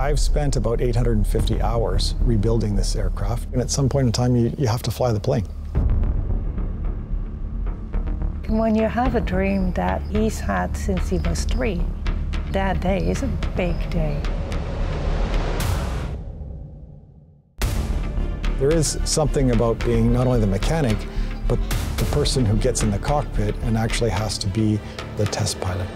I've spent about 850 hours rebuilding this aircraft, and at some point in time, you, you have to fly the plane. When you have a dream that he's had since he was three, that day is a big day. There is something about being not only the mechanic, but the person who gets in the cockpit and actually has to be the test pilot.